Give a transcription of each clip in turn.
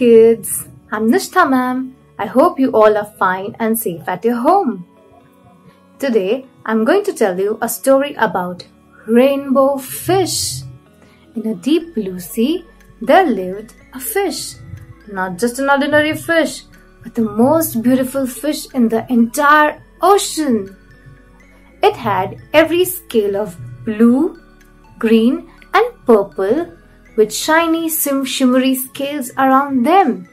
kids, I'm Nishtha ma'am. I hope you all are fine and safe at your home. Today, I'm going to tell you a story about rainbow fish. In a deep blue sea, there lived a fish. Not just an ordinary fish, but the most beautiful fish in the entire ocean. It had every scale of blue, green, and purple with shiny shimmery scales around them.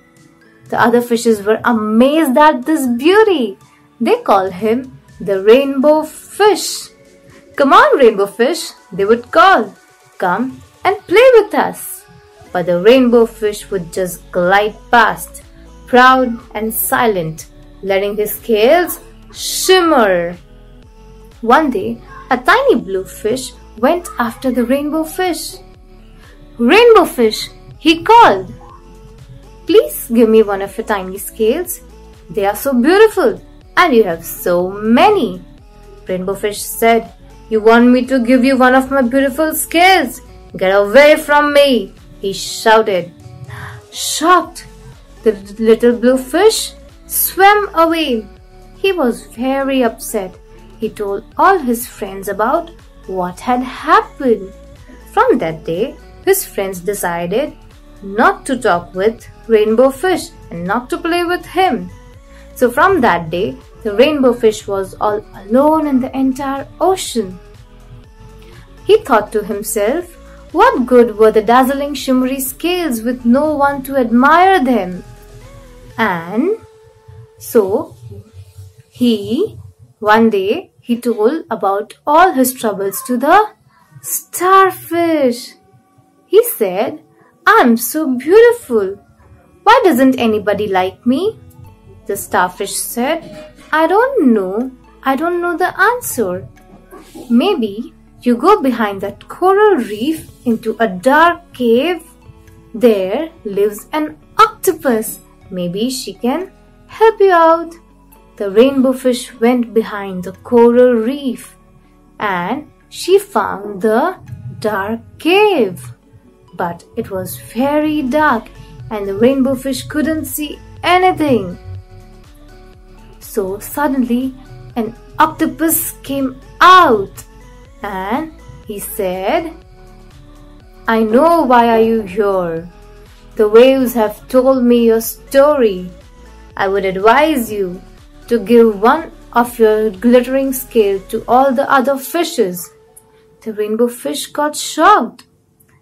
The other fishes were amazed at this beauty. They called him the rainbow fish. Come on, rainbow fish, they would call. Come and play with us. But the rainbow fish would just glide past, proud and silent, letting his scales shimmer. One day, a tiny blue fish went after the rainbow fish. Rainbow fish, he called. Please give me one of your tiny scales. They are so beautiful and you have so many. Rainbow fish said, You want me to give you one of my beautiful scales? Get away from me, he shouted. Shocked, the little blue fish swam away. He was very upset. He told all his friends about what had happened. From that day, his friends decided not to talk with Rainbow Fish and not to play with him. So from that day, the rainbow fish was all alone in the entire ocean. He thought to himself, what good were the dazzling shimmery scales with no one to admire them? And so he, one day, he told about all his troubles to the starfish. He said, I'm so beautiful. Why doesn't anybody like me? The starfish said, I don't know. I don't know the answer. Maybe you go behind that coral reef into a dark cave. There lives an octopus. Maybe she can help you out. The rainbow fish went behind the coral reef and she found the dark cave but it was very dark and the rainbow fish couldn't see anything. So suddenly an octopus came out and he said, I know why are you here. The waves have told me your story. I would advise you to give one of your glittering scale to all the other fishes. The rainbow fish got shocked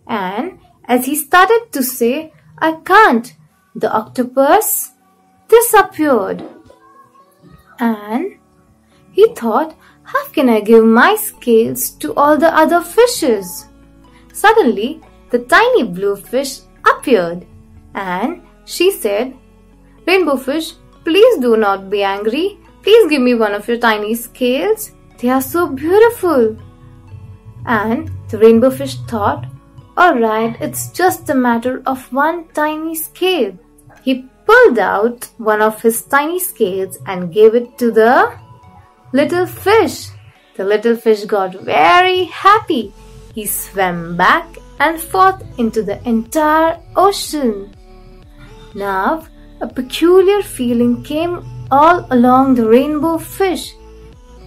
and as he started to say, I can't, the octopus disappeared. And he thought, how can I give my scales to all the other fishes? Suddenly, the tiny blue fish appeared and she said, Rainbow fish, please do not be angry. Please give me one of your tiny scales. They are so beautiful. And the rainbow fish thought, Alright, it's just a matter of one tiny scale. He pulled out one of his tiny scales and gave it to the little fish. The little fish got very happy. He swam back and forth into the entire ocean. Now, a peculiar feeling came all along the rainbow fish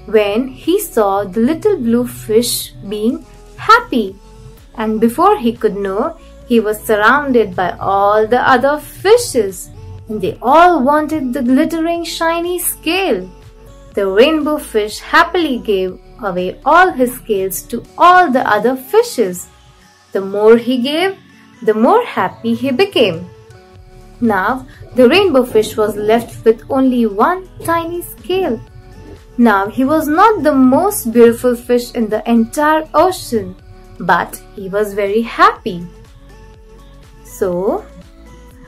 when he saw the little blue fish being happy and before he could know, he was surrounded by all the other fishes, and they all wanted the glittering shiny scale. The rainbow fish happily gave away all his scales to all the other fishes. The more he gave, the more happy he became. Now, the rainbow fish was left with only one tiny scale. Now, he was not the most beautiful fish in the entire ocean but he was very happy. So,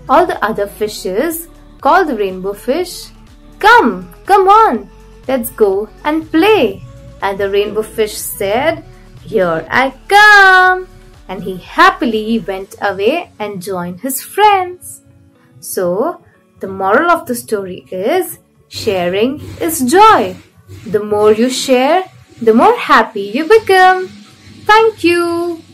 all the other fishes called the rainbow fish, Come, come on, let's go and play. And the rainbow fish said, Here I come. And he happily went away and joined his friends. So, the moral of the story is sharing is joy. The more you share, the more happy you become thank you.